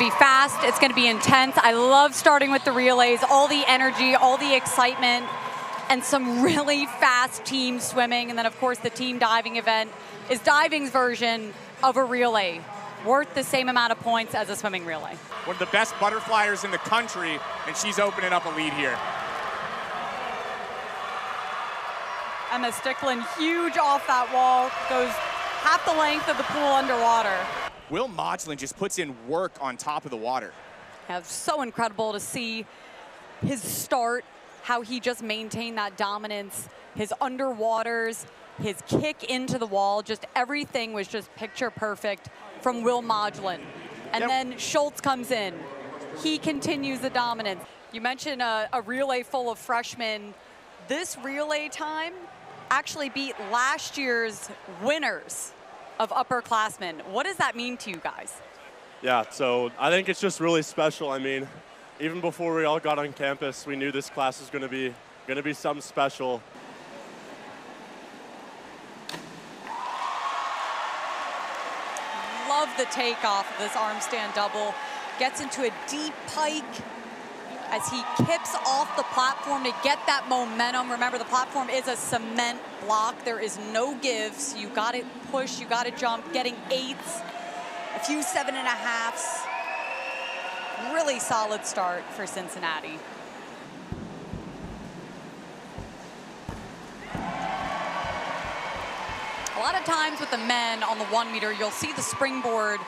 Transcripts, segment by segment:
to be fast, it's going to be intense. I love starting with the relays, all the energy, all the excitement, and some really fast team swimming. And then, of course, the team diving event is diving's version of a relay, worth the same amount of points as a swimming relay. One of the best butterflyers in the country, and she's opening up a lead here. Emma Sticklen, huge off that wall, goes half the length of the pool underwater. Will Modlin just puts in work on top of the water. Yeah, so incredible to see his start, how he just maintained that dominance, his underwaters, his kick into the wall, just everything was just picture perfect from Will Modlin. And yep. then Schultz comes in. He continues the dominance. You mentioned a, a relay full of freshmen. This relay time actually beat last year's winners of upperclassmen. What does that mean to you guys? Yeah, so I think it's just really special. I mean, even before we all got on campus, we knew this class was going to be going to be something special. Love the takeoff of this arm stand double. Gets into a deep pike, as he kips off the platform to get that momentum. Remember, the platform is a cement block. There is no gives. You got to push, you got to jump, getting eights, a few seven and a halves. Really solid start for Cincinnati. A lot of times with the men on the one meter, you'll see the springboard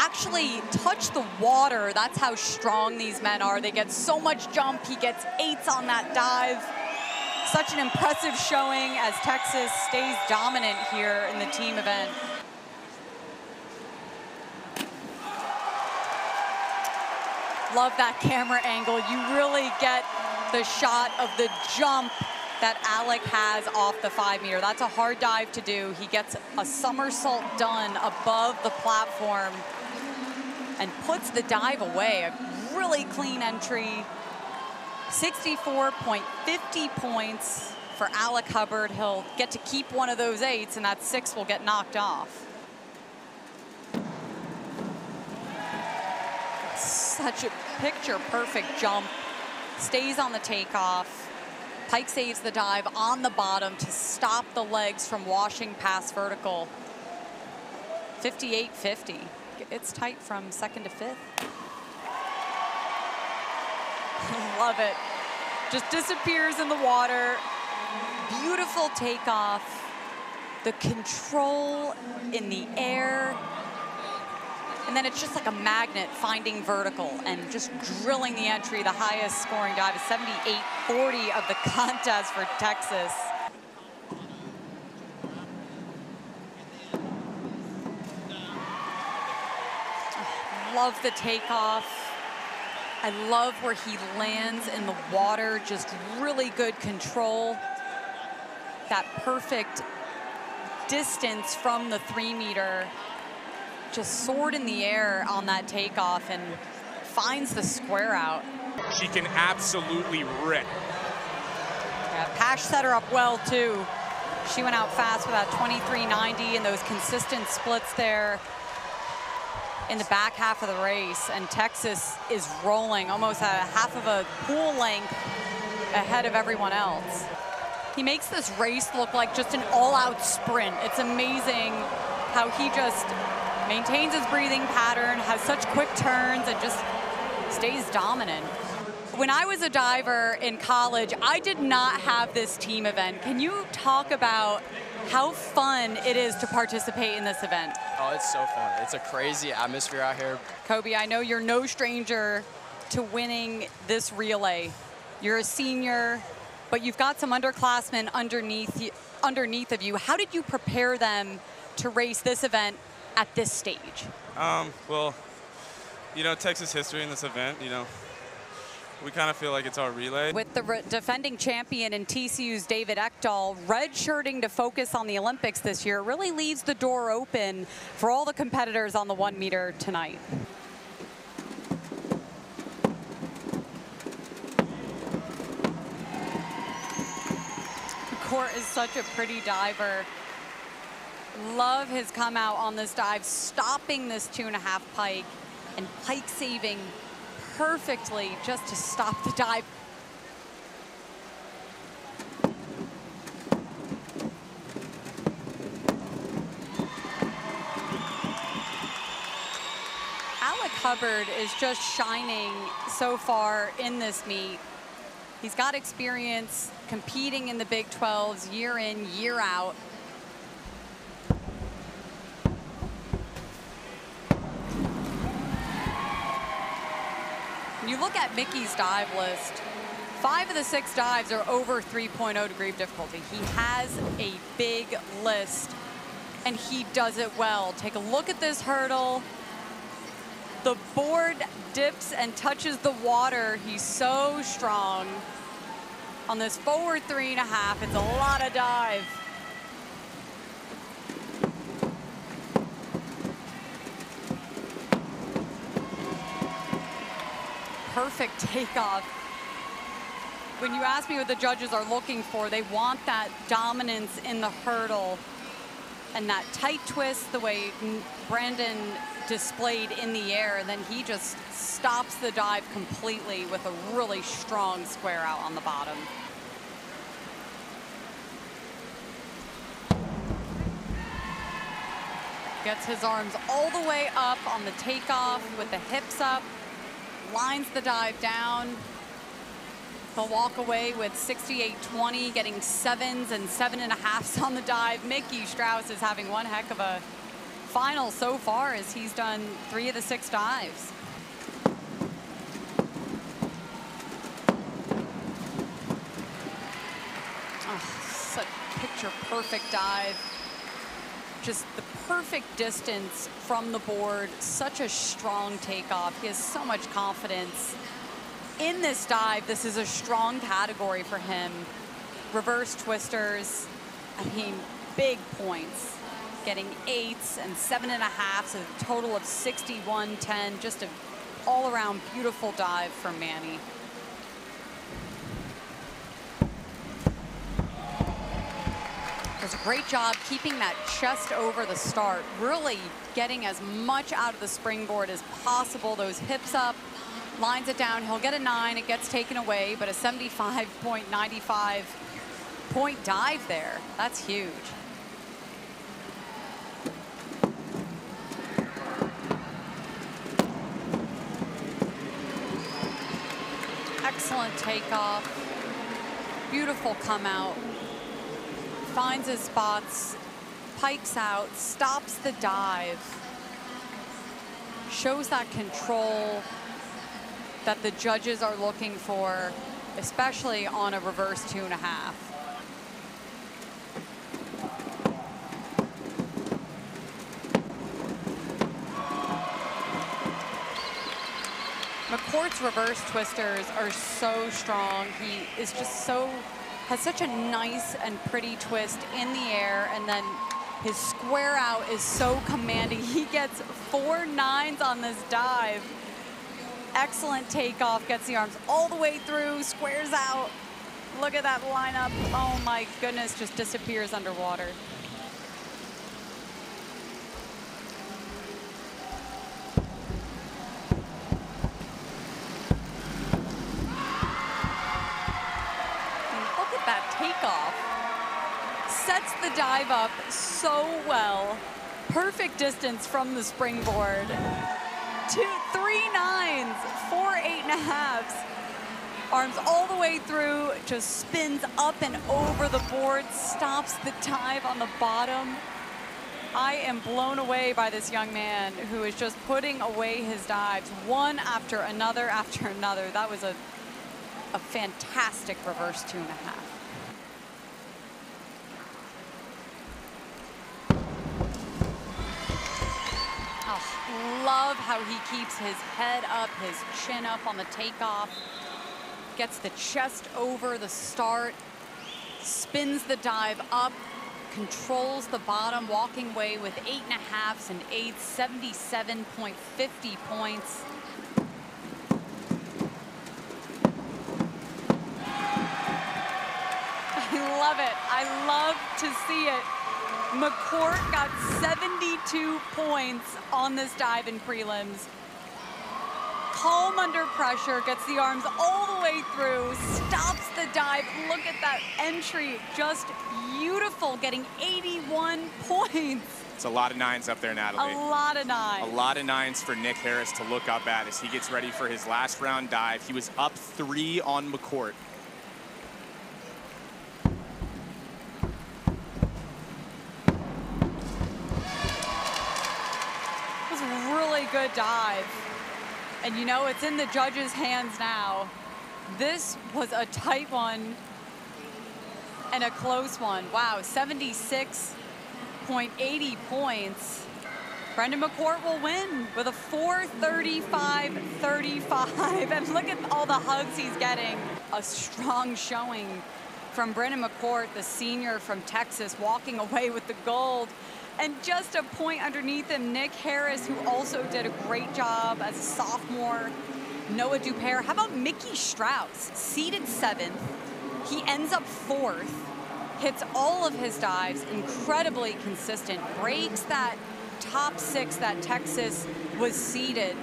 actually touch the water. That's how strong these men are. They get so much jump. He gets eights on that dive. Such an impressive showing as Texas stays dominant here in the team event. Love that camera angle. You really get the shot of the jump that Alec has off the five meter. That's a hard dive to do. He gets a somersault done above the platform and puts the dive away. A really clean entry. 64.50 points for Alec Hubbard. He'll get to keep one of those eights, and that six will get knocked off. Such a picture-perfect jump. Stays on the takeoff. Pike saves the dive on the bottom to stop the legs from washing past vertical. 58.50 it's tight from second to fifth. Love it. Just disappears in the water. Beautiful takeoff. The control in the air. And then it's just like a magnet finding vertical and just drilling the entry. The highest scoring dive is 78.40 of the contest for Texas. Love the takeoff. I love where he lands in the water, just really good control. That perfect distance from the three meter. Just soared in the air on that takeoff and finds the square out. She can absolutely rip. Yeah, Pash set her up well too. She went out fast with that 23.90 and those consistent splits there in the back half of the race, and Texas is rolling almost a half of a pool length ahead of everyone else. He makes this race look like just an all-out sprint. It's amazing how he just maintains his breathing pattern, has such quick turns, and just stays dominant. When I was a diver in college, I did not have this team event. Can you talk about how fun it is to participate in this event. Oh, it's so fun. It's a crazy atmosphere out here. Coby, I know you're no stranger to winning this relay. You're a senior, but you've got some underclassmen underneath, underneath of you. How did you prepare them to race this event at this stage? Um, well, you know, Texas history in this event, you know, we kind of feel like it's our relay. With the defending champion in TCU's David Ekdahl redshirting to focus on the Olympics this year really leaves the door open for all the competitors on the one meter tonight. Court is such a pretty diver. Love his come out on this dive, stopping this two and a half pike and pike saving perfectly just to stop the dive. Alec Hubbard is just shining so far in this meet. He's got experience competing in the Big 12s year in, year out. You look at Mickey's dive list, five of the six dives are over 3.0 degree of difficulty. He has a big list and he does it well. Take a look at this hurdle. The board dips and touches the water. He's so strong. On this forward three and a half, it's a lot of dive. Perfect takeoff. When you ask me what the judges are looking for, they want that dominance in the hurdle and that tight twist, the way Brandon displayed in the air, and then he just stops the dive completely with a really strong square out on the bottom. Gets his arms all the way up on the takeoff with the hips up, lines the dive down, He'll walk away with 68-20, getting sevens and seven and a halfs on the dive. Mickey Strauss is having one heck of a final so far as he's done three of the six dives. Oh, such picture perfect dive. Just the perfect distance from the board, such a strong takeoff. He has so much confidence in this dive, this is a strong category for him. Reverse twisters, I mean, big points. Getting eights and seven and a halfs, a total of 61-10. Just an all-around beautiful dive from Manny. Does a great job keeping that chest over the start, really getting as much out of the springboard as possible, those hips up, lines it down. He'll get a nine. It gets taken away, but a 75.95 point dive there. That's huge. Excellent takeoff. Beautiful come out. Finds his spots, pikes out, stops the dive. Shows that control, that the judges are looking for, especially on a reverse two and a half. McCourt's reverse twisters are so strong. He is just so, has such a nice and pretty twist in the air and then his square out is so commanding. He gets four nines on this dive excellent takeoff, gets the arms all the way through, squares out. Look at that lineup. Oh my goodness, just disappears underwater. look at that takeoff. Sets the dive up so well. Perfect distance from the springboard two, three nines, four eight and a halves. Arms all the way through, just spins up and over the board, stops the dive on the bottom. I am blown away by this young man who is just putting away his dives one after another after another. That was a, a fantastic reverse two and a half. Love how he keeps his head up, his chin up on the takeoff, gets the chest over the start, spins the dive up, controls the bottom, walking away with eight and a halfs and eights, 77.50 points. I love it. I love to see it. McCourt got 72 points on this dive in prelims. calm under pressure, gets the arms all the way through, stops the dive. Look at that entry, just beautiful, getting 81 points. It's a lot of nines up there, Natalie. A lot of nines. A lot of nines for Nick Harris to look up at as he gets ready for his last round dive. He was up three on McCourt. It was a really good dive. And you know, it's in the judges' hands now. This was a tight one and a close one. Wow, 76.80 points. Brendan McCourt will win with a 435-35. And look at all the hugs he's getting. A strong showing from Brendan McCourt, the senior from Texas, walking away with the gold. And just a point underneath him, Nick Harris, who also did a great job as a sophomore. Noah Duperre. How about Mickey Strauss, seeded seventh? He ends up fourth, hits all of his dives, incredibly consistent, breaks that top six that Texas was seeded.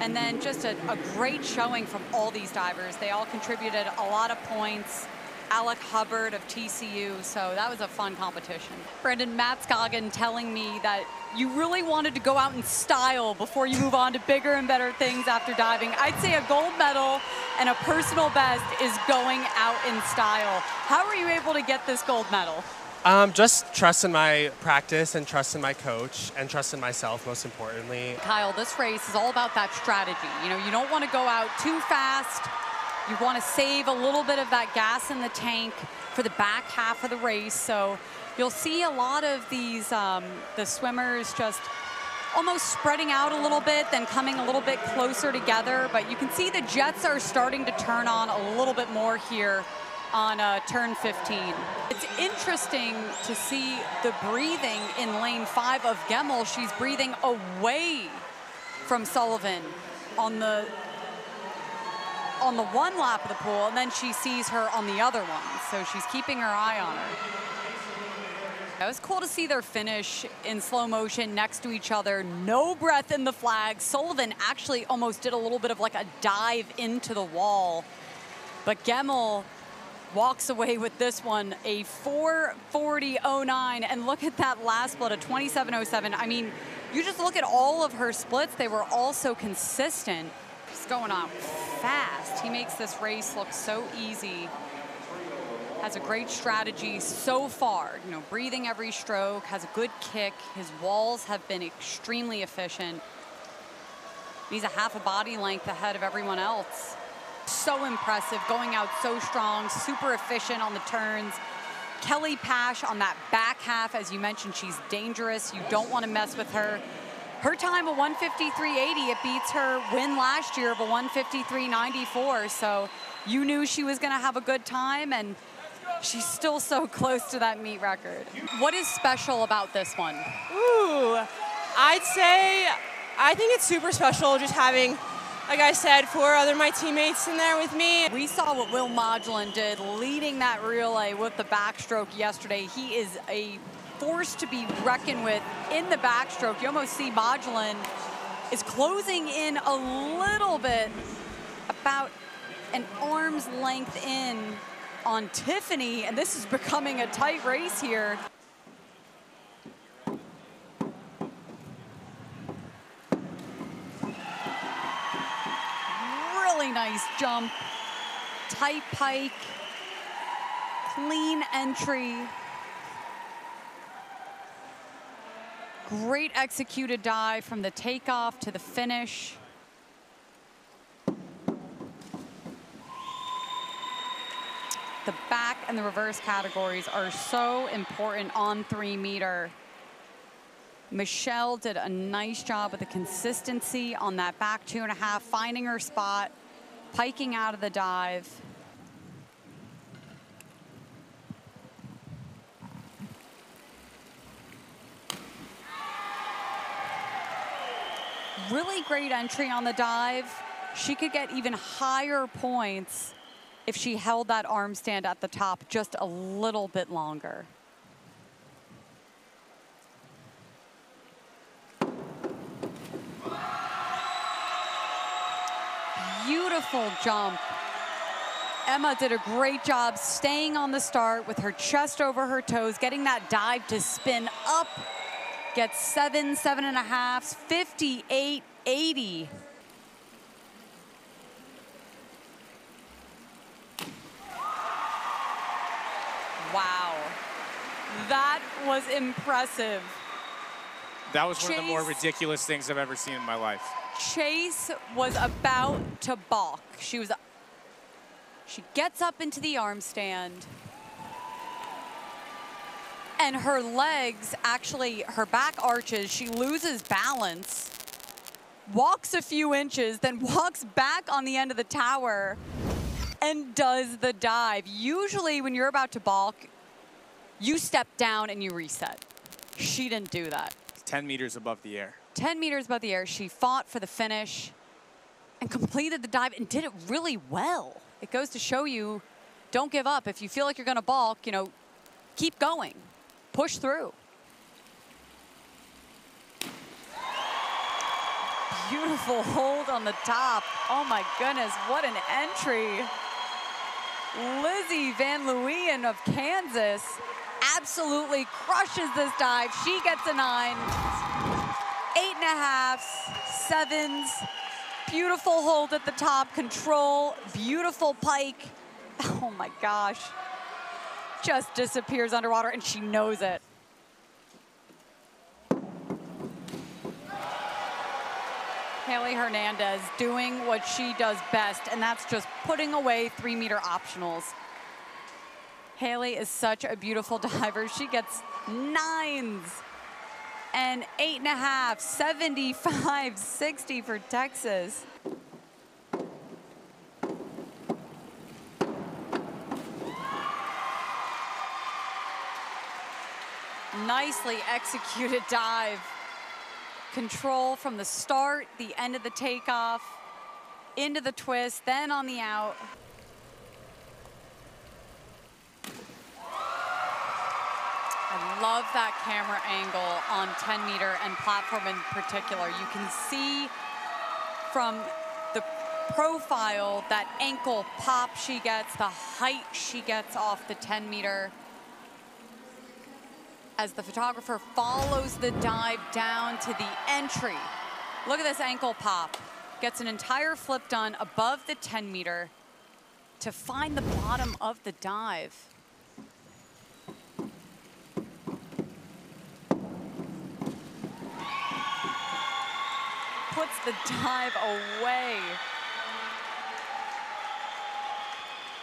And then just a, a great showing from all these divers. They all contributed a lot of points. Alec Hubbard of TCU, so that was a fun competition. Brendan Matt Scoggin telling me that you really wanted to go out in style before you move on to bigger and better things after diving. I'd say a gold medal and a personal best is going out in style. How were you able to get this gold medal? Um, just trust in my practice and trust in my coach and trust in myself, most importantly. Kyle, this race is all about that strategy. You know, you don't want to go out too fast. You want to save a little bit of that gas in the tank for the back half of the race. So you'll see a lot of these, um, the swimmers just almost spreading out a little bit, then coming a little bit closer together. But you can see the jets are starting to turn on a little bit more here on uh, turn 15. It's interesting to see the breathing in lane five of Gemmell. She's breathing away from Sullivan on the on the one lap of the pool, and then she sees her on the other one. So she's keeping her eye on her. It was cool to see their finish in slow motion next to each other. No breath in the flag. Sullivan actually almost did a little bit of like a dive into the wall. But Gemmell walks away with this one, a 440.09. And look at that last split, a 27.07. I mean, you just look at all of her splits, they were all so consistent. Just going on fast. He makes this race look so easy. Has a great strategy so far, you know, breathing every stroke, has a good kick. His walls have been extremely efficient. He's a half a body length ahead of everyone else. So impressive, going out so strong, super efficient on the turns. Kelly Pash on that back half, as you mentioned, she's dangerous. You don't want to mess with her. Her time of 153.80, it beats her win last year of a 153.94. So you knew she was going to have a good time, and she's still so close to that meet record. What is special about this one? Ooh, I'd say I think it's super special just having, like I said, four other my teammates in there with me. We saw what Will Modlin did leading that relay with the backstroke yesterday. He is a force to be reckoned with in the backstroke. You almost see Modlin is closing in a little bit, about an arm's length in on Tiffany, and this is becoming a tight race here. Really nice jump, tight pike, clean entry. Great executed dive from the takeoff to the finish. The back and the reverse categories are so important on three meter. Michelle did a nice job with the consistency on that back two and a half, finding her spot, piking out of the dive. Really great entry on the dive. She could get even higher points if she held that arm stand at the top just a little bit longer. Beautiful jump. Emma did a great job staying on the start with her chest over her toes, getting that dive to spin up. Gets seven, seven and a half, 58, 80. Wow. That was impressive. That was one of the more ridiculous things I've ever seen in my life. Chase was about to balk. She was she gets up into the arm stand. And her legs, actually her back arches, she loses balance. Walks a few inches, then walks back on the end of the tower and does the dive. Usually when you're about to balk, you step down and you reset. She didn't do that. 10 meters above the air. 10 meters above the air. She fought for the finish and completed the dive and did it really well. It goes to show you, don't give up. If you feel like you're going to balk, you know, keep going. Push through. Beautiful hold on the top. Oh my goodness, what an entry. Lizzie Van Leeuwen of Kansas absolutely crushes this dive. She gets a nine eight and a halves, sevens, beautiful hold at the top, control, beautiful pike. Oh my gosh. Just disappears underwater and she knows it. Hailey Hernandez doing what she does best, and that's just putting away three meter optionals. Hailey is such a beautiful diver. She gets nines and eight and a half, 75, 60 for Texas. Nicely executed dive. Control from the start, the end of the takeoff, into the twist, then on the out. I love that camera angle on 10 meter and platform in particular. You can see from the profile that ankle pop she gets, the height she gets off the 10 meter. As the photographer follows the dive down to the entry. Look at this ankle pop. Gets an entire flip done above the 10 meter to find the bottom of the dive. puts the dive away.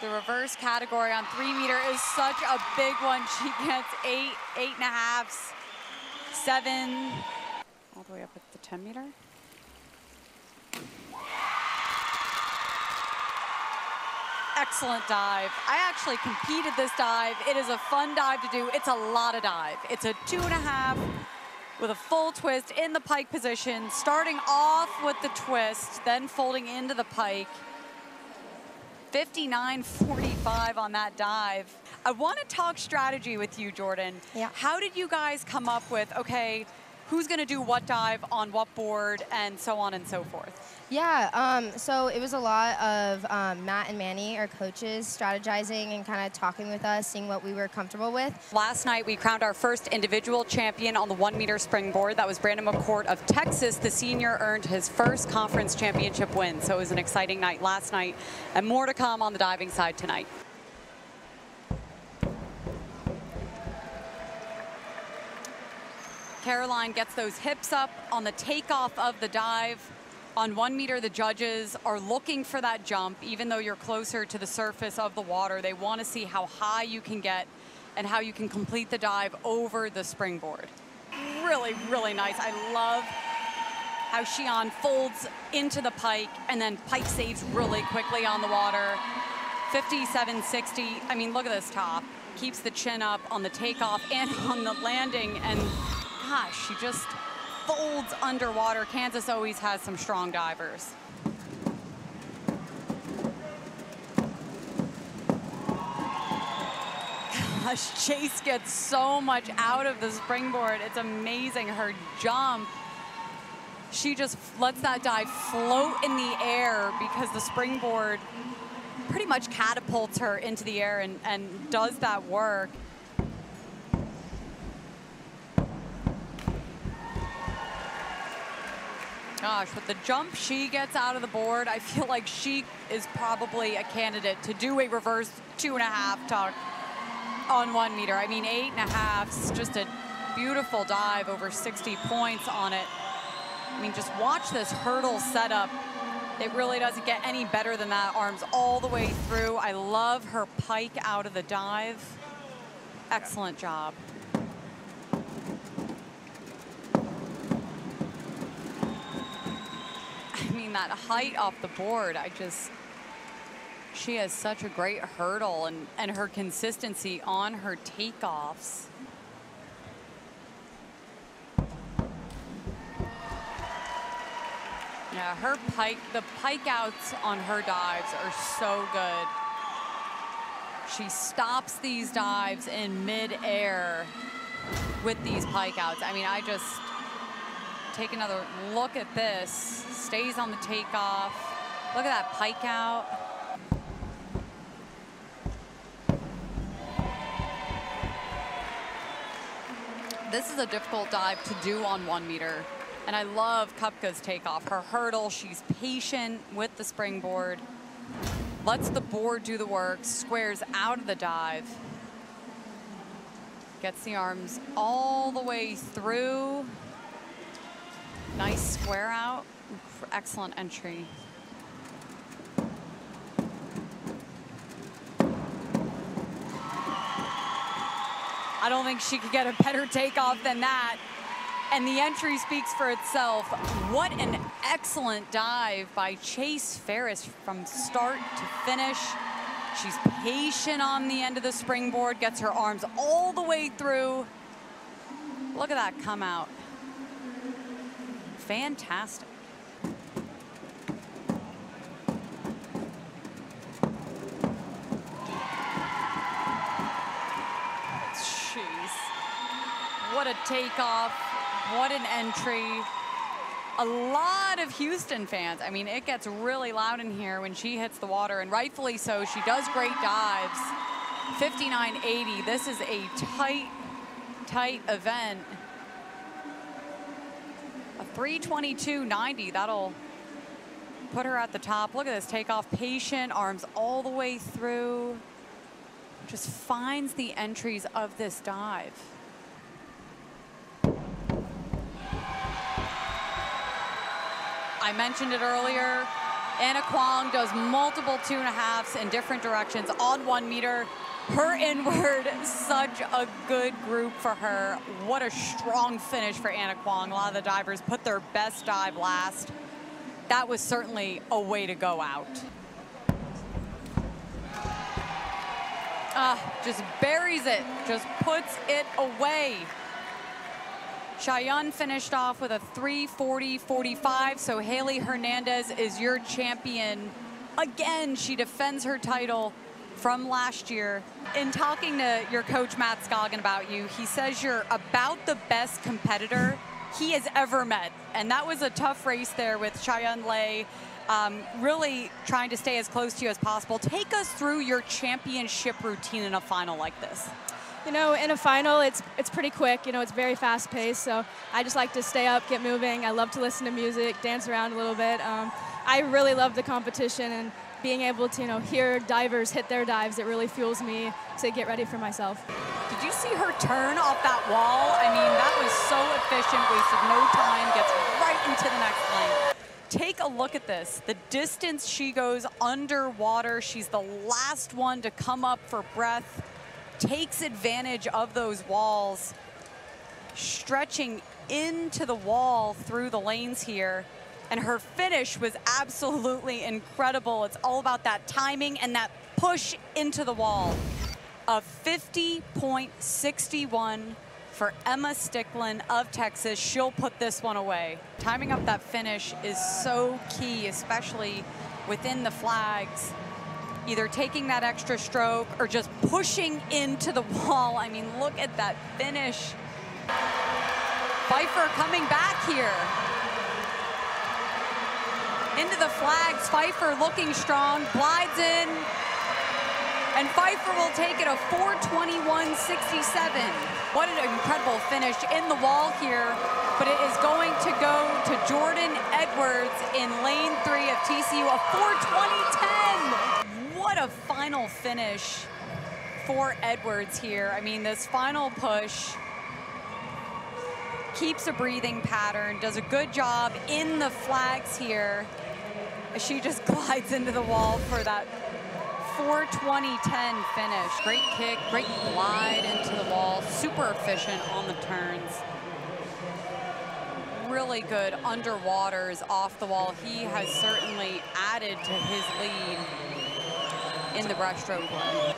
The reverse category on three meter is such a big one. She gets eight, eight and a halves, seven, all the way up at the 10 meter. Excellent dive. I actually competed this dive. It is a fun dive to do. It's a lot of dive. It's a two and a half with a full twist in the pike position, starting off with the twist, then folding into the pike. 59.45 on that dive. I want to talk strategy with you, Jordan. Yeah. How did you guys come up with, okay, who's going to do what dive on what board and so on and so forth? Yeah, um, so it was a lot of um, Matt and Manny, our coaches, strategizing and kind of talking with us, seeing what we were comfortable with. Last night, we crowned our first individual champion on the one meter springboard. That was Brendan McCourt of Texas. The senior earned his first conference championship win. So it was an exciting night last night, and more to come on the diving side tonight. Caroline gets those hips up on the takeoff of the dive. On one meter, the judges are looking for that jump, even though you're closer to the surface of the water. They want to see how high you can get and how you can complete the dive over the springboard. Really, really nice. I love how she folds into the pike and then pike saves really quickly on the water. 57, 60. I mean, look at this top. Keeps the chin up on the takeoff and on the landing. And gosh, she just folds underwater. Kansas always has some strong divers. Gosh, Chase gets so much out of the springboard. It's amazing her jump. she just lets that dive float in the air because the springboard pretty much catapults her into the air and, and does that work. Gosh, with the jump she gets out of the board, I feel like she is probably a candidate to do a reverse two and a half tuck on one meter. I mean, eight and a half, just a beautiful dive, over 60 points on it. I mean, just watch this hurdle setup. It really doesn't get any better than that. Arms all the way through. I love her pike out of the dive. Excellent job. Mean, that height off the board, I just, she has such a great hurdle and, and her consistency on her takeoffs. Yeah, her pike, the pike outs on her dives are so good. She stops these dives in mid-air with these pike outs. I mean, I just take another look at this. Stays on the takeoff. Look at that pike out. This is a difficult dive to do on one meter. And I love Kupka's takeoff. Her hurdle, she's patient with the springboard, lets the board do the work, squares out of the dive, gets the arms all the way through. Nice square out. Excellent entry. I don't think she could get a better takeoff than that. And the entry speaks for itself. What an excellent dive by Chase Ferris from start to finish. She's patient on the end of the springboard, gets her arms all the way through. Look at that come out. Fantastic. Jeez. What a takeoff. What an entry. A lot of Houston fans. I mean, it gets really loud in here when she hits the water, and rightfully so. She does great dives. 59.80. This is a tight, tight event. A 322.90. That'll put her at the top. Look at this takeoff. Patient, arms all the way through. Just finds the entries of this dive. I mentioned it earlier. Anna Kwong does multiple two and a halves in different directions on one meter. Her inward, such a good group for her. What a strong finish for Anna Kwong. A lot of the divers put their best dive last. That was certainly a way to go out. Uh, just buries it, just puts it away. Cheyenne finished off with a 340.45, so Hailey Hernandez is your champion. Again, she defends her title from last year. In talking to your coach, Matt Scoggin, about you, he says you're about the best competitor he has ever met. And that was a tough race there with Cheyenne Lay, um, really trying to stay as close to you as possible. Take us through your championship routine in a final like this. You know, in a final, it's it's pretty quick. You know, it's very fast paced. So I just like to stay up, get moving. I love to listen to music, dance around a little bit. Um, I really love the competition and being able to you know hear divers hit their dives. It really fuels me to get ready for myself. Did you see her turn off that wall? I mean, that was so efficient, wasted no time, gets right into the next lane. Take a look at this. The distance she goes underwater. She's the last one to come up for breath takes advantage of those walls, stretching into the wall through the lanes here. And her finish was absolutely incredible. It's all about that timing and that push into the wall. A 50.61 for Emma Sticklen of Texas. She'll put this one away. Timing up that finish is so key, especially within the flags either taking that extra stroke or just pushing into the wall. I mean, look at that finish. Pfeiffer coming back here. Into the flags. Pfeiffer looking strong, glides in, and Pfeiffer will take it a 421.67. What an incredible finish in the wall here, but it is going to go to Jordan Edwards in lane three of TCU, a 420.10. What a final finish for Edwards here. I mean, this final push keeps a breathing pattern, does a good job in the flags here. She just glides into the wall for that 420-10 finish. Great kick, great glide into the wall, super efficient on the turns. Really good underwaters off the wall. He has certainly added to his lead in the breaststroke play.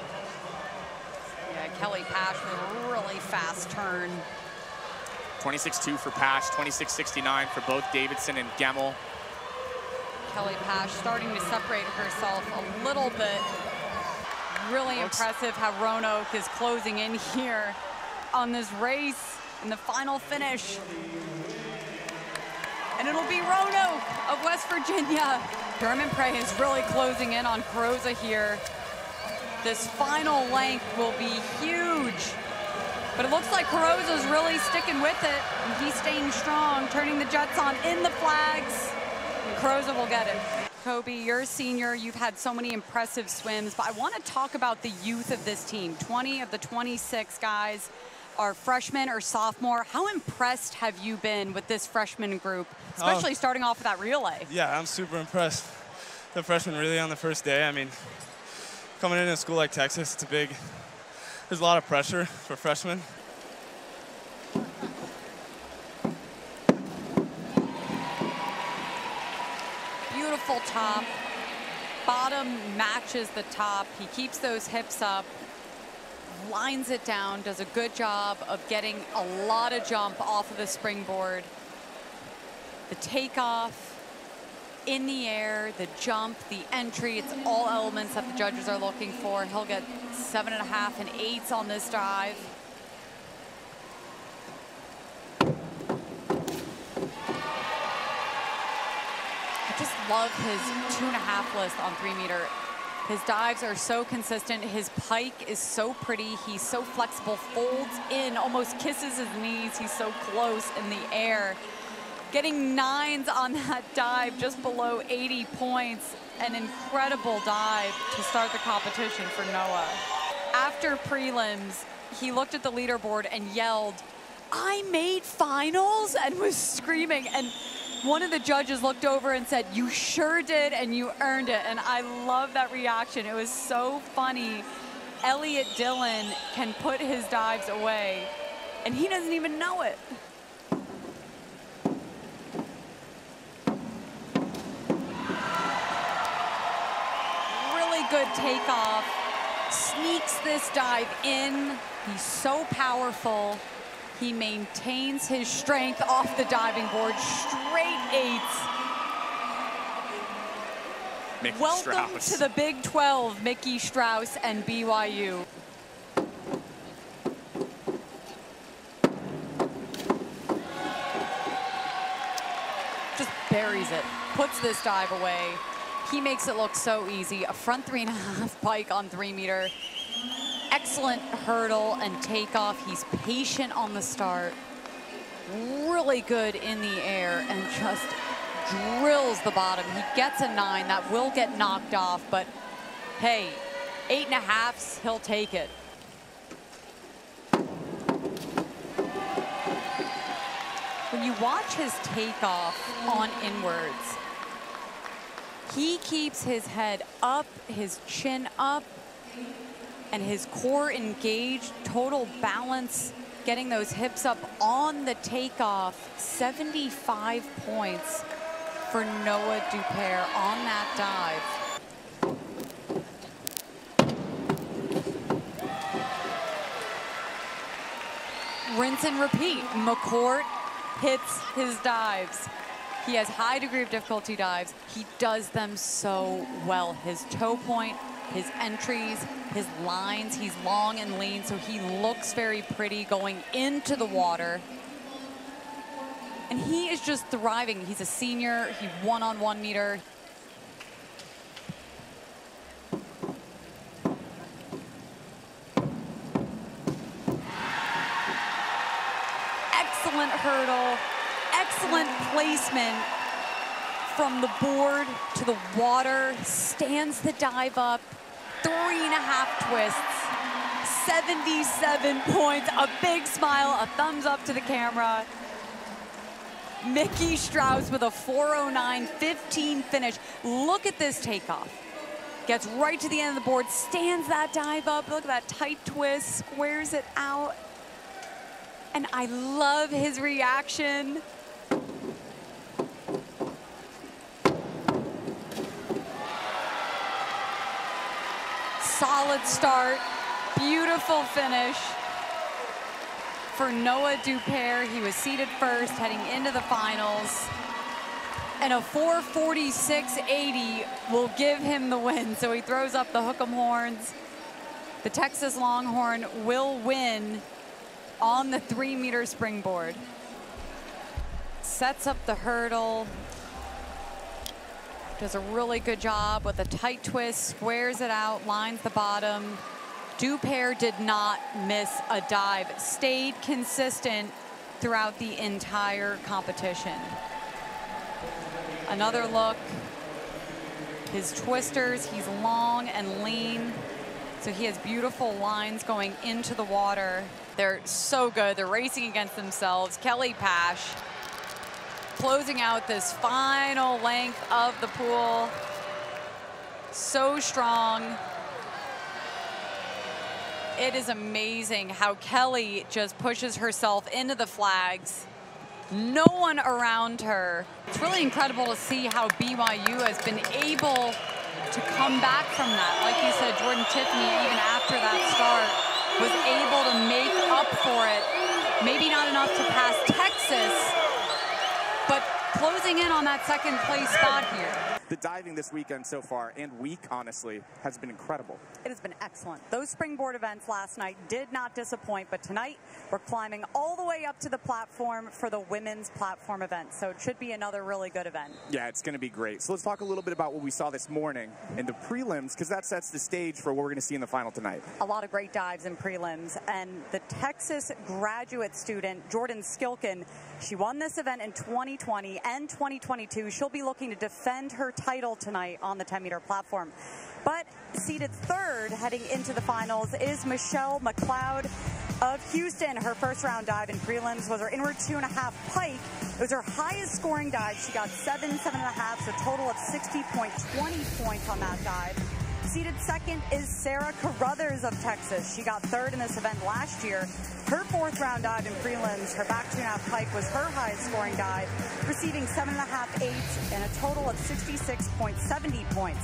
Yeah, Kelly Pash with a really fast turn. 26-2 for Pash, 26-69 for both Davidson and Gemmell. Kelly Pash starting to separate herself a little bit. Really impressive how Roanoke is closing in here on this race in the final finish. And it'll be Roanoke of West Virginia. German Prey is really closing in on Carrozza here. This final length will be huge. But it looks like Carrozza's really sticking with it. And he's staying strong, turning the jets on in the flags. Carrozza will get it. Coby, you're a senior. You've had so many impressive swims, but I want to talk about the youth of this team. 20 of the 26 guys are freshmen or sophomore. How impressed have you been with this freshman group, especially oh. starting off with that relay? Yeah, I'm super impressed. The freshmen really on the first day. I mean, coming into a school like Texas, it's a big, there's a lot of pressure for freshmen. beautiful top. Bottom matches the top. He keeps those hips up, lines it down, does a good job of getting a lot of jump off of the springboard. The takeoff, in the air, the jump, the entry, it's all elements that the judges are looking for. He'll get seven and a half and eights on this dive. Love his two and a half list on three meter. His dives are so consistent. His pike is so pretty. He's so flexible, folds in, almost kisses his knees. He's so close in the air. Getting nines on that dive just below 80 points. An incredible dive to start the competition for Noah. After prelims, he looked at the leaderboard and yelled, I made finals and was screaming. And one of the judges looked over and said, you sure did and you earned it. And I love that reaction. It was so funny. Elliot Dillon can put his dives away and he doesn't even know it. Really good takeoff. Sneaks this dive in. He's so powerful. He maintains his strength off the diving board, straight eights. Mickey Welcome Strauss. to the Big 12, Mickey Strauss and BYU. Just buries it, puts this dive away. He makes it look so easy. A front three and a half pike on three meter excellent hurdle and takeoff. He's patient on the start, really good in the air, and just drills the bottom. He gets a nine. That will get knocked off, but hey, eight and a halfs, he'll take it. When you watch his takeoff on inwards, he keeps his head up, his chin up, and his core engaged, total balance, getting those hips up on the takeoff. 75 points for Noah Duperre on that dive. Rinse and repeat. McCourt hits his dives. He has high degree of difficulty dives. He does them so well. His toe point, his entries, his lines. He's long and lean, so he looks very pretty going into the water. And he is just thriving. He's a senior. He won on one meter. Excellent hurdle. Excellent placement from the board to the water. Stands the dive up. Three and a half twists. 77 points. A big smile. A thumbs up to the camera. Mickey Strauss with a 409.15 finish. Look at this takeoff. Gets right to the end of the board, stands that dive up. Look at that tight twist, squares it out. And I love his reaction. Solid start, beautiful finish for Noah Duperre. He was seated first heading into the finals. And a 446.80 will give him the win. So he throws up the hook'em horns. The Texas Longhorn will win on the three meter springboard. Sets up the hurdle. Does a really good job with a tight twist, squares it out, lines the bottom. Duperre did not miss a dive, stayed consistent throughout the entire competition. Another look. His twisters, he's long and lean, so he has beautiful lines going into the water. They're so good. They're racing against themselves. Kelly Pash closing out this final length of the pool. So strong. It is amazing how Kelly just pushes herself into the flags. No one around her. It's really incredible to see how BYU has been able to come back from that. Like you said, Jordan Tiffany, even after that start, was able to make up for it. Maybe not enough to pass Texas, closing in on that second place spot here. The diving this weekend so far, and week, honestly, has been incredible. It has been excellent. Those springboard events last night did not disappoint, but tonight we're climbing all the way up to the platform for the women's platform event. So it should be another really good event. Yeah, it's going to be great. So let's talk a little bit about what we saw this morning in the prelims, because that sets the stage for what we're going to see in the final tonight. A lot of great dives in prelims, and the Texas graduate student, Jordan Skilken, she won this event in 2020 and 2022. She'll be looking to defend her title tonight on the 10 meter platform. But seated third heading into the finals is Michelle McLeod of Houston. Her first round dive in prelims was her inward two and a half pike. It was her highest scoring dive. She got seven, seven and a half, so a total of 60.20 points on that dive. Seated second is Sarah Carruthers of Texas. She got third in this event last year. Her fourth round dive in prelims, her back two and a half pike was her highest scoring dive, receiving seven and a half eights and a total of 66.70 points.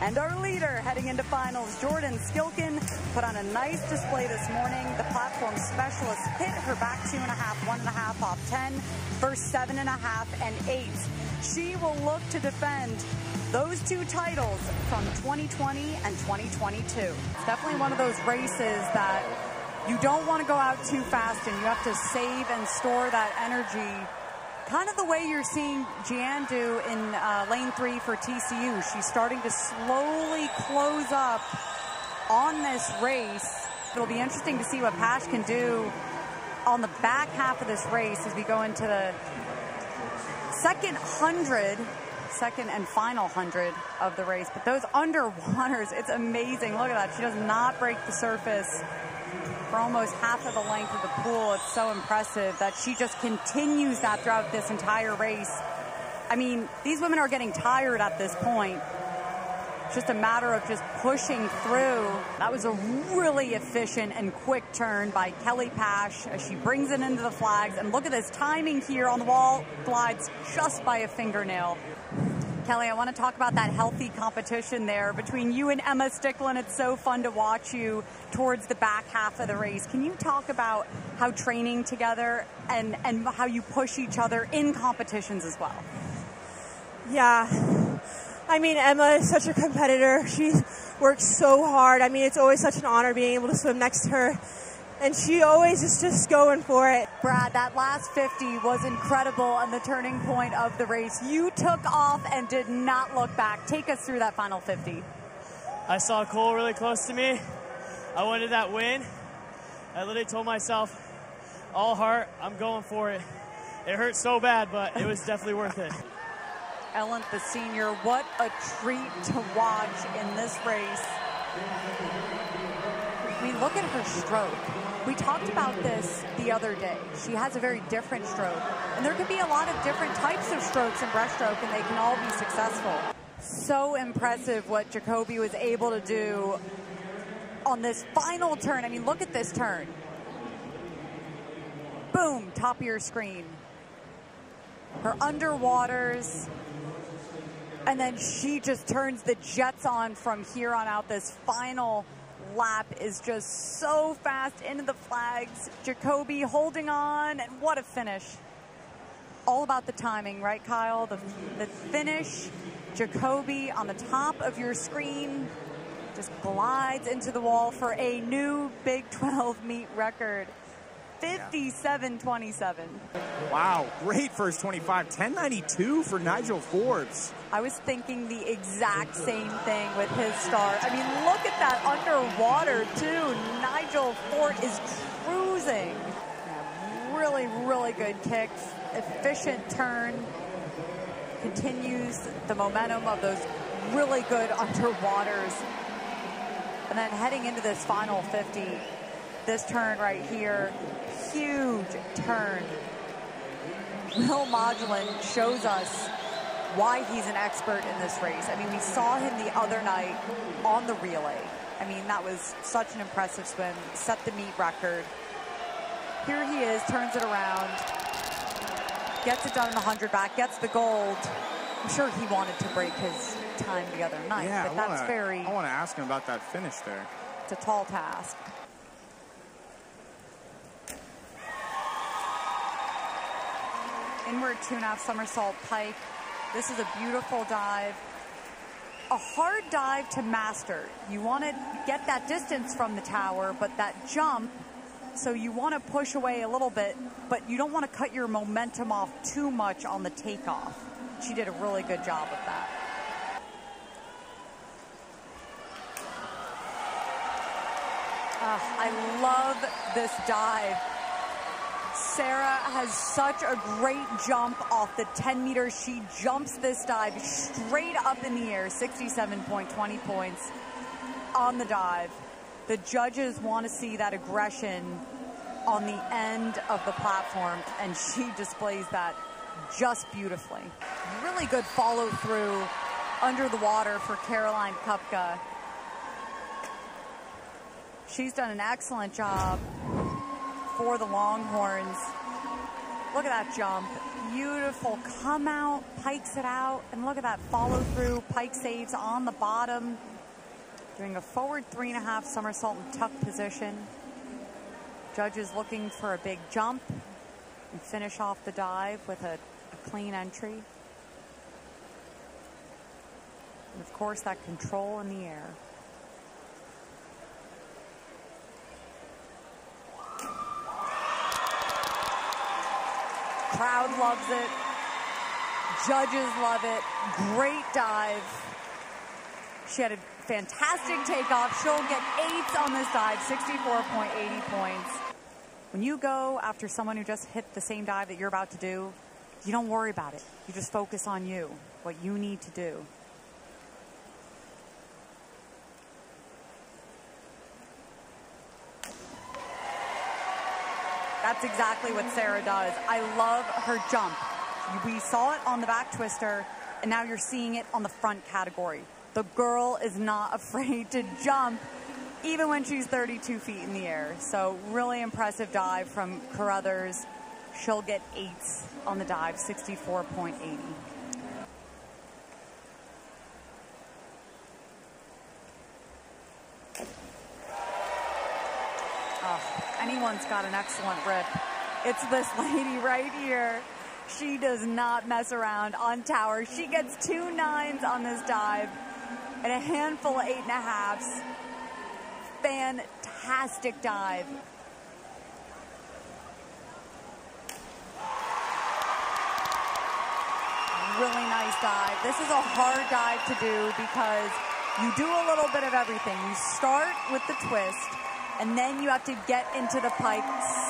And our leader heading into finals, Jordan Skilken, put on a nice display this morning. The platform specialist hit her back two and a half, one and a half off 10, first seven and a half and eight. She will look to defend those two titles from 2020 and 2022. It's definitely one of those races that you don't want to go out too fast and you have to save and store that energy kind of the way you're seeing Jan do in uh, lane three for TCU. She's starting to slowly close up on this race. It'll be interesting to see what Pash can do on the back half of this race as we go into the second hundred, second and final hundred of the race. But those underwaters, it's amazing. Look at that. She does not break the surface for almost half of the length of the pool. It's so impressive that she just continues that throughout this entire race. I mean, these women are getting tired at this point. It's just a matter of just pushing through. That was a really efficient and quick turn by Kelly Pash as she brings it into the flags. And look at this timing here on the wall, glides just by a fingernail. Kelly, I want to talk about that healthy competition there between you and Emma Sticklen. It's so fun to watch you towards the back half of the race. Can you talk about how training together and, and how you push each other in competitions as well? Yeah. I mean, Emma is such a competitor. She works so hard. I mean, it's always such an honor being able to swim next to her. And she always is just going for it. Brad, that last 50 was incredible and the turning point of the race. You took off and did not look back. Take us through that final 50. I saw Cole really close to me. I wanted that win. I literally told myself, all heart, I'm going for it. It hurt so bad, but it was definitely worth it. Ellen, the senior, what a treat to watch in this race. I mean, look at her stroke. We talked about this the other day. She has a very different stroke. And there can be a lot of different types of strokes in breaststroke, and they can all be successful. So impressive what Jacoby was able to do on this final turn. I mean, look at this turn. Boom, top of your screen. Her underwaters. And then she just turns the jets on from here on out. This final lap is just so fast into the flags. Jacoby holding on, and what a finish. All about the timing, right, Kyle? The, the finish, Jacoby on the top of your screen just glides into the wall for a new Big 12 meet record. 57-27. Wow, great first 25. 1092 for Nigel Forbes. I was thinking the exact same thing with his start. I mean, look at that underwater, too. Nigel Ford is cruising. Yeah, really, really good kicks. Efficient turn. Continues the momentum of those really good underwaters. And then heading into this final 50, this turn right here, huge turn. Will Modlin shows us why he's an expert in this race. I mean, we saw him the other night on the relay. I mean, that was such an impressive swim, set the meet record. Here he is, turns it around, gets it done in the 100 back, gets the gold. I'm sure he wanted to break his time the other night, yeah, but I that's wanna, very... I want to ask him about that finish there. It's a tall task. Inward two and a half somersault pike. This is a beautiful dive. A hard dive to master. You want to get that distance from the tower, but that jump, so you want to push away a little bit, but you don't want to cut your momentum off too much on the takeoff. She did a really good job of that. Uh, I love this dive. Sarah has such a great jump off the 10 meters. She jumps this dive straight up in the air, 67.20 points on the dive. The judges want to see that aggression on the end of the platform, and she displays that just beautifully. Really good follow through under the water for Caroline Kupka. She's done an excellent job for the Longhorns. Look at that jump. Beautiful come out, pikes it out, and look at that follow through. Pike saves on the bottom. Doing a forward three and a half somersault in tuck position. Judges looking for a big jump and finish off the dive with a, a clean entry. And of course, that control in the air. Crowd loves it. Judges love it. Great dive. She had a fantastic takeoff. She'll get eights on this dive, 64.80 points. When you go after someone who just hit the same dive that you're about to do, you don't worry about it. You just focus on you, what you need to do. That's exactly what Sarah does. I love her jump. We saw it on the back twister, and now you're seeing it on the front category. The girl is not afraid to jump, even when she's 32 feet in the air. So really impressive dive from Carruthers. She'll get eights on the dive, 64.80. One's got an excellent rip. It's this lady right here. She does not mess around on tower. She gets two nines on this dive and a handful of eight and a halves. Fantastic dive. Really nice dive. This is a hard dive to do because you do a little bit of everything. You start with the twist, and then you have to get into the pike.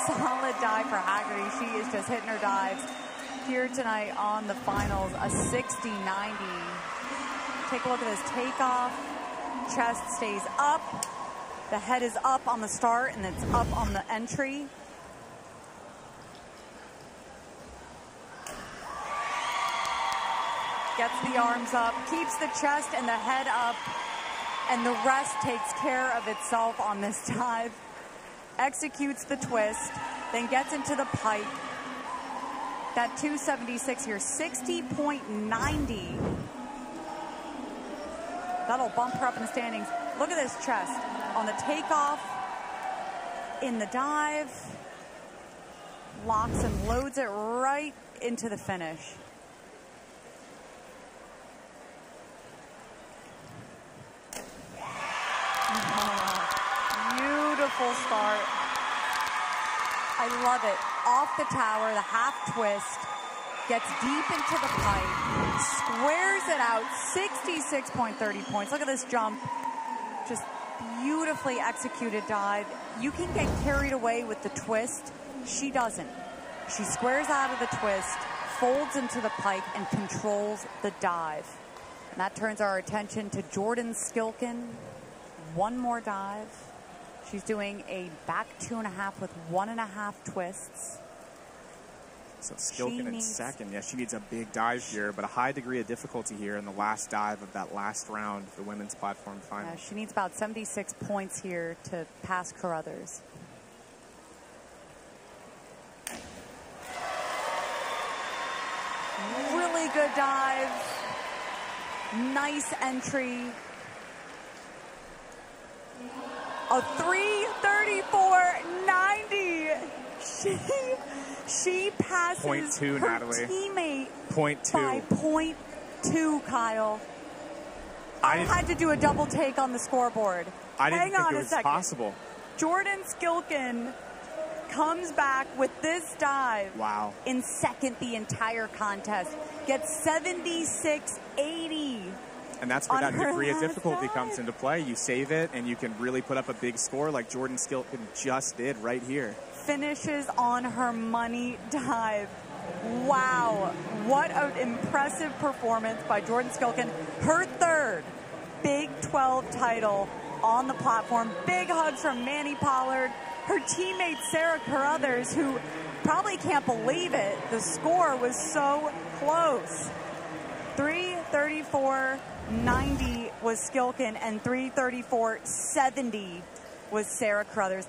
Solid dive for Haggerty. She is just hitting her dives. Here tonight on the finals, a 60-90. Take a look at this takeoff. Chest stays up. The head is up on the start, and it's up on the entry. Gets the arms up, keeps the chest and the head up, and the rest takes care of itself on this dive. Executes the twist, then gets into the pike. That 276 here, 60.90. That'll bump her up in the standings. Look at this chest on the takeoff, in the dive, locks and loads it right into the finish. Beautiful start. I love it. Off the tower, the half twist, gets deep into the pike, squares it out, 66.30 points. Look at this jump. Just beautifully executed dive. You can get carried away with the twist. She doesn't. She squares out of the twist, folds into the pike, and controls the dive. And that turns our attention to Jordan Skilken. One more dive. She's doing a back two and a half with one and a half twists. So Skilken in second. Yeah, she needs a big dive here, but a high degree of difficulty here in the last dive of that last round of the women's platform final. Uh, she needs about 76 points here to pass Carruthers. Really good dive. Nice entry. A 334.90. She she passes Point two, her Natalie. teammate Point two. by point two, Kyle. I I had to do a double take on the scoreboard. I didn't Hang think on it a second. possible. Jordan Skilken comes back with this dive Wow. in second the entire contest. Gets 76.80. And that's where that degree of difficulty comes into play. You save it, and you can really put up a big score like Jordan Skilken just did right here. Finishes on her money dive. Wow. What an impressive performance by Jordan Skilken. Her third Big 12 title on the platform. Big hugs from Manny Pollard. Her teammate Sarah Carruthers, who probably can't believe it. The score was so close. 334.90 was Skilken and 334.70 was Sarah Carruthers.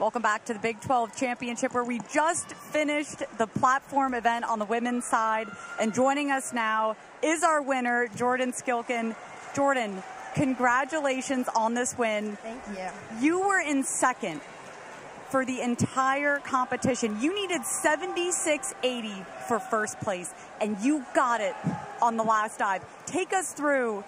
Welcome back to the Big 12 Championship where we just finished the platform event on the women's side. And joining us now is our winner, Jordan Skilken. Jordan, congratulations on this win. Thank you. You were in second for the entire competition. You needed 76.80 for first place, and you got it on the last dive. Take us through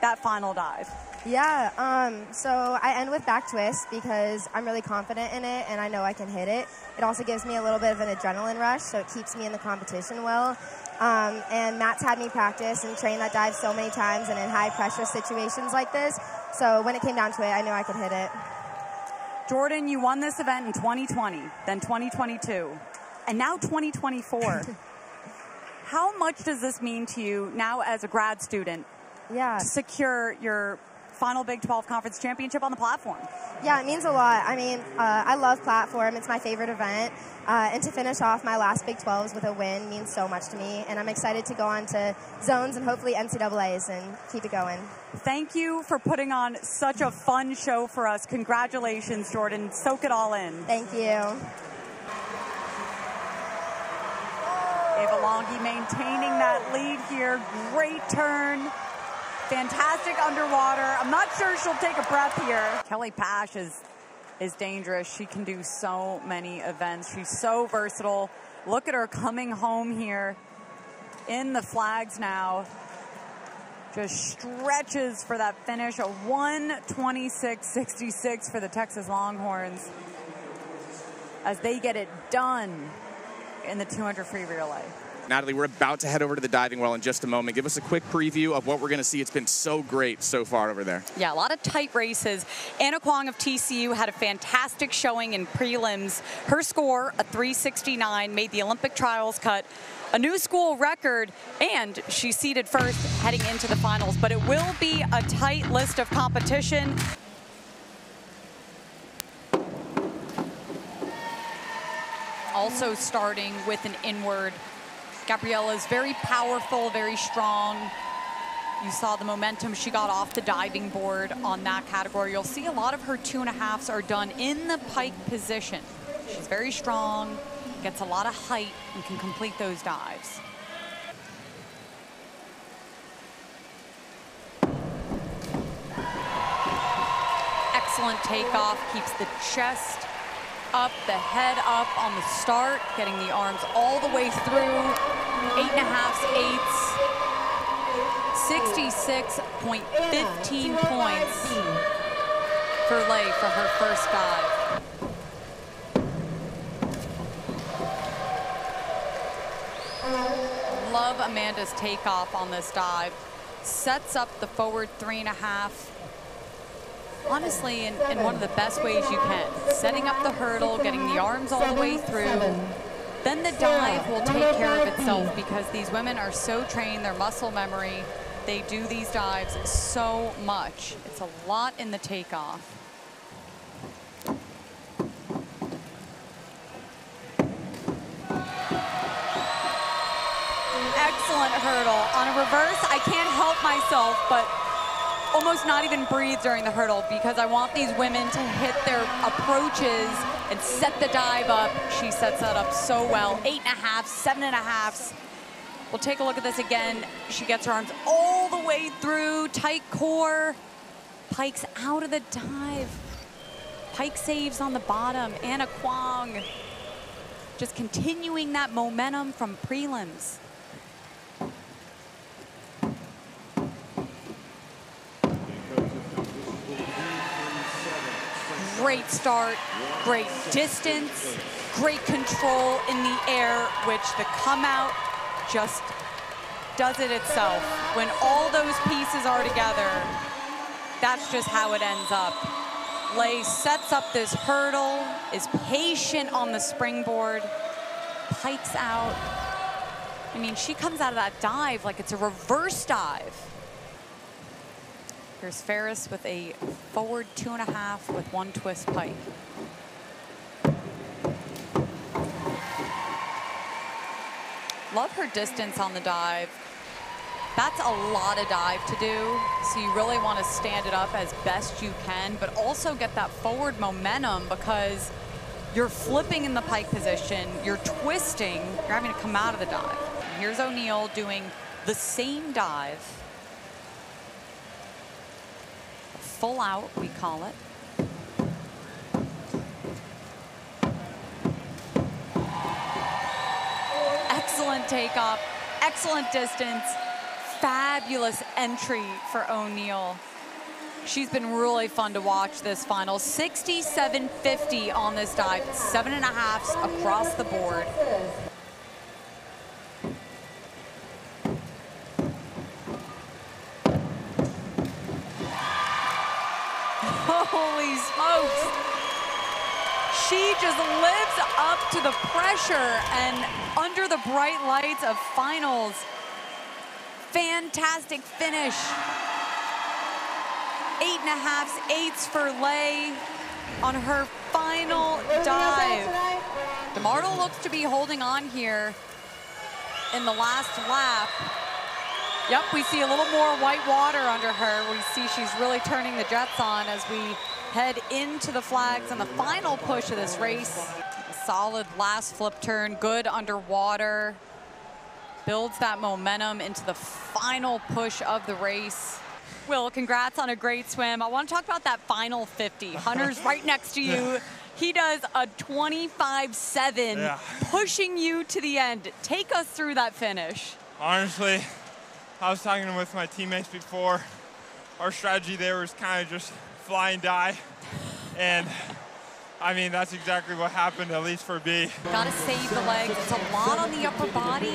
that final dive. Yeah, um, so I end with back twist because I'm really confident in it and I know I can hit it. It also gives me a little bit of an adrenaline rush, so it keeps me in the competition well. Um, and Matt's had me practice and train that dive so many times and in high pressure situations like this. So when it came down to it, I knew I could hit it. Jordan, you won this event in 2020, then 2022, and now 2024. How much does this mean to you now as a grad student Yeah. to secure your final Big 12 Conference Championship on the platform? Yeah, it means a lot. I mean, uh, I love platform. It's my favorite event. Uh, and to finish off my last Big 12s with a win means so much to me. And I'm excited to go on to zones and hopefully NCAAs and keep it going. Thank you for putting on such a fun show for us. Congratulations, Jordan. Soak it all in. Thank you. Ava Longi maintaining that lead here. Great turn. Fantastic underwater. I'm not sure she'll take a breath here. Kelly Pash is is dangerous. She can do so many events. She's so versatile. Look at her coming home here in the flags now. Just stretches for that finish. A 126.66 for the Texas Longhorns as they get it done in the 200 free relay. Natalie, we're about to head over to the diving well in just a moment. Give us a quick preview of what we're going to see. It's been so great so far over there. Yeah, a lot of tight races. Anna Kwong of TCU had a fantastic showing in prelims. Her score, a 369, made the Olympic trials cut, a new school record, and she seeded first heading into the finals. But it will be a tight list of competition. Also starting with an inward. Gabriella is very powerful, very strong. You saw the momentum she got off the diving board on that category. You'll see a lot of her two and a halves are done in the pike position. She's very strong, gets a lot of height, and can complete those dives. Excellent takeoff, keeps the chest up, the head up on the start, getting the arms all the way through. Eight and a half, eights. 66.15 points for Lay for her first dive. Love Amanda's takeoff on this dive. Sets up the forward three and a half honestly in, in, one of the best ways you can. Setting up the hurdle, getting the arms all the way through. Then the dive will take care of itself because these women are so trained, their muscle memory, they do these dives so much. It's a lot in the takeoff. Excellent hurdle. On a reverse, I can't help myself, but almost not even breathe during the hurdle because I want these women to hit their approaches and set the dive up. She sets that up so well. Eight and a half, seven and a halves. We'll take a look at this again. She gets her arms all the way through, tight core. Pikes out of the dive. Pike saves on the bottom. Anna Kwong just continuing that momentum from prelims. Great start, great distance, great control in the air, which the come out just does it itself. When all those pieces are together, that's just how it ends up. Lay sets up this hurdle, is patient on the springboard, pikes out. I mean, she comes out of that dive like it's a reverse dive. Here's Ferris with a forward two and a half with one twist pike. Love her distance on the dive. That's a lot of dive to do, so you really want to stand it up as best you can, but also get that forward momentum because you're flipping in the pike position, you're twisting, you're having to come out of the dive. Here's O'Neill doing the same dive full out, we call it. Excellent takeoff, excellent distance, fabulous entry for O'Neill. She's been really fun to watch this final. 67.50 on this dive, seven and a halfs across the board. Just lives up to the pressure and under the bright lights of finals. Fantastic finish. Eight and a half, eights for Lay on her final dive. DeMartle looks to be holding on here in the last lap. Yep, we see a little more white water under her. We see she's really turning the jets on as we head into the flags and the final push of this race. A solid last flip turn, good underwater. Builds that momentum into the final push of the race. Will, congrats on a great swim. I want to talk about that final 50. Hunter's right next to you. He does a 25-7, yeah. pushing you to the end. Take us through that finish. Honestly, I was talking with my teammates before. Our strategy there was kind of just fly and die. And I mean, that's exactly what happened, at least for B. Gotta save the legs. It's a lot on the upper body.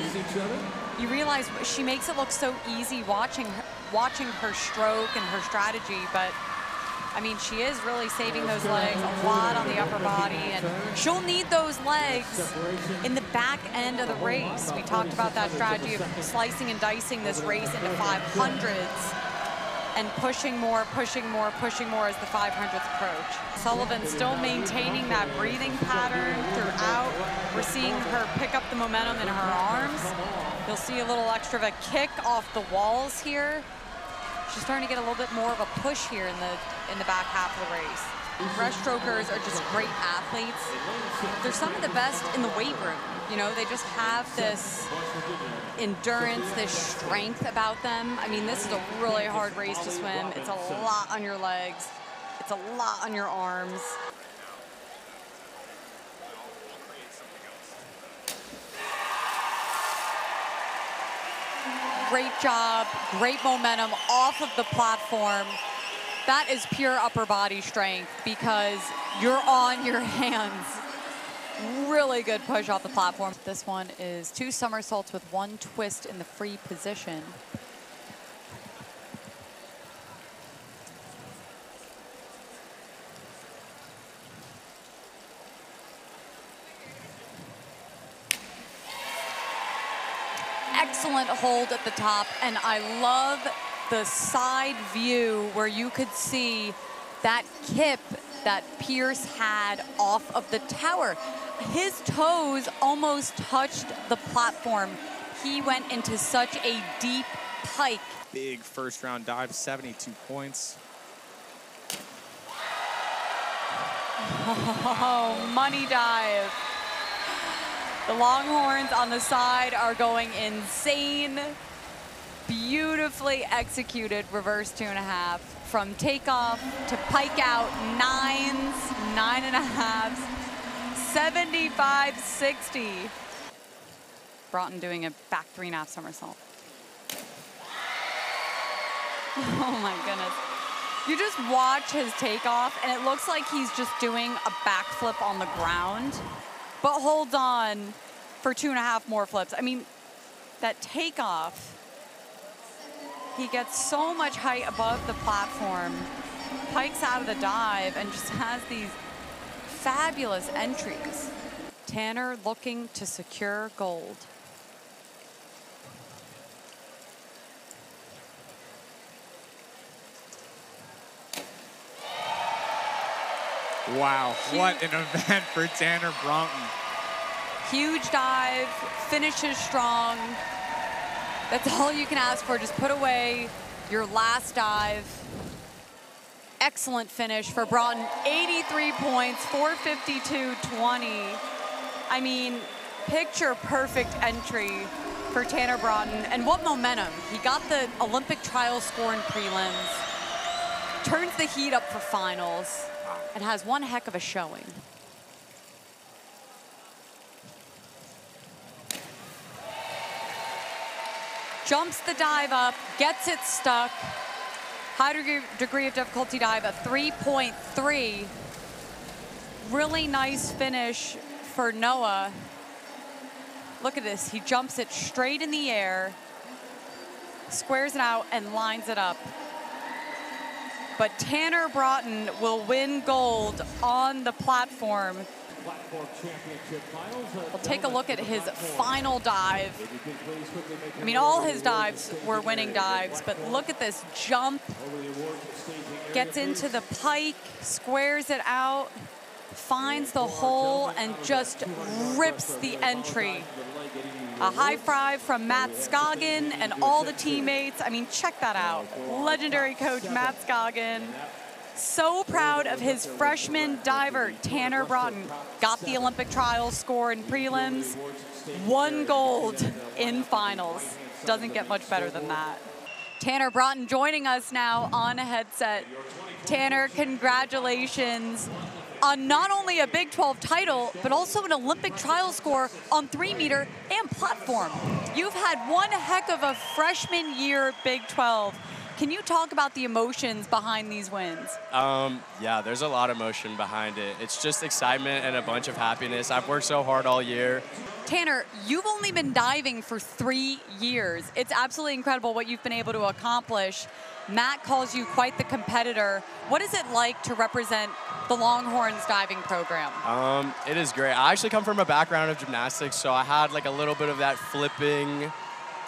You realize she makes it look so easy watching her, watching her stroke and her strategy, but I mean, she is really saving those legs a lot on the upper body, and she'll need those legs in the back end of the race. We talked about that strategy of slicing and dicing this race into 500s and pushing more, pushing more, pushing more as the 500th approach. Sullivan still maintaining that breathing pattern throughout. We're seeing her pick up the momentum in her arms. You'll see a little extra of a kick off the walls here. She's starting to get a little bit more of a push here in the in the back half of the race. Breaststrokers are just great athletes. They're some of the best in the weight room. You know, they just have this endurance, this strength about them. I mean, this is a really hard race to swim. It's a lot on your legs. It's a lot on your arms. Great job, great momentum off of the platform. That is pure upper body strength because you're on your hands. Really good push off the platform. This one is two somersaults with one twist in the free position. Excellent hold at the top, and I love the side view where you could see that kip that Pierce had off of the tower. His toes almost touched the platform. He went into such a deep pike. Big first round dive, 72 points. Oh, money dive. The Longhorns on the side are going insane. Beautifully executed reverse two and a half. From takeoff to pike out, nines, nine and a halves, 75, 60. Broughton doing a back three and a half somersault. Oh my goodness. You just watch his takeoff and it looks like he's just doing a backflip on the ground, but holds on for two and a half more flips. I mean, that takeoff, he gets so much height above the platform, pikes out of the dive, and just has these fabulous entries. Tanner looking to secure gold. Wow, what an event for Tanner Broughton. Huge dive, finishes strong. That's all you can ask for. Just put away your last dive. Excellent finish for Broughton. 83 points, 452.20. I mean, picture perfect entry for Tanner Broughton. And what momentum. He got the Olympic trial score in prelims, turns the heat up for finals, and has one heck of a showing. Jumps the dive up, gets it stuck. High degree, degree of difficulty dive, a 3.3. Really nice finish for Noah. Look at this, he jumps it straight in the air, squares it out, and lines it up. But Tanner Broughton will win gold on the platform. We'll take a look at his final dive. I mean, all his dives were winning dives, but look at this jump. Gets into the pike, squares it out, finds the hole, and just rips the entry. A high five from Matt Scoggin and all the teammates. I mean, check that out. Legendary coach Matt Scoggin. So proud of his freshman diver, Tanner Broughton. Got the Olympic trials score in prelims, won gold in finals. Doesn't get much better than that. Tanner Broughton joining us now on a headset. Tanner, congratulations on not only a Big 12 title, but also an Olympic trial score on three meter and platform. You've had one heck of a freshman year Big 12. Can you talk about the emotions behind these wins? Um, yeah, there's a lot of emotion behind it. It's just excitement and a bunch of happiness. I've worked so hard all year. Tanner, you've only been diving for three years. It's absolutely incredible what you've been able to accomplish. Matt calls you quite the competitor. What is it like to represent the Longhorns diving program? Um, it is great. I actually come from a background of gymnastics, so I had like a little bit of that flipping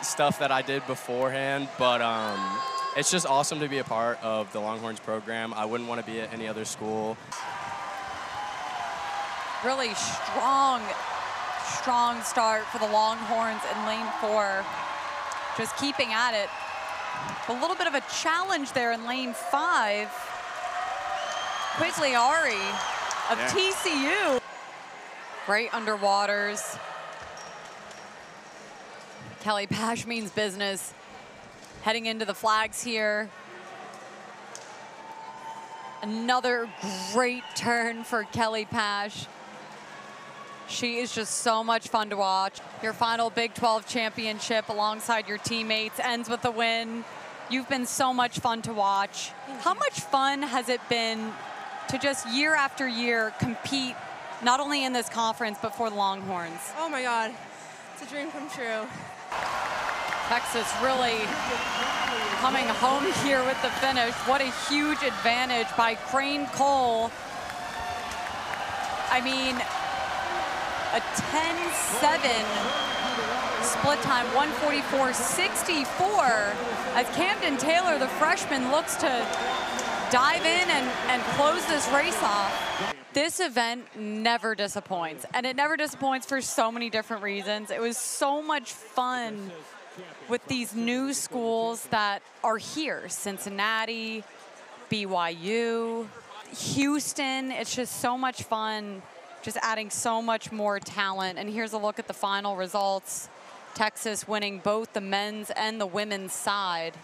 stuff that I did beforehand, but um, it's just awesome to be a part of the Longhorns program. I wouldn't want to be at any other school. Really strong, strong start for the Longhorns in lane four. Just keeping at it. A little bit of a challenge there in lane five. Quigliari of Yeah. TCU. Great underwaters. Kelly Pash means business. Heading into the flags here. Another great turn for Kelly Pash. She is just so much fun to watch. Your final Big 12 championship alongside your teammates ends with a win. You've been so much fun to watch. How much fun has it been to just year after year compete, not only in this conference, but for the Longhorns? Oh my God, it's a dream come true. Texas really coming home here with the finish. What a huge advantage by Crane Cole. I mean, a 10-7 split time, 144-64, as Camden Taylor, the freshman, looks to dive in and, and close this race off. This event never disappoints, and it never disappoints for so many different reasons. It was so much fun with these new schools that are here, Cincinnati, BYU, Houston. It's just so much fun, just adding so much more talent. And here's a look at the final results. Texas winning both the men's and the women's side.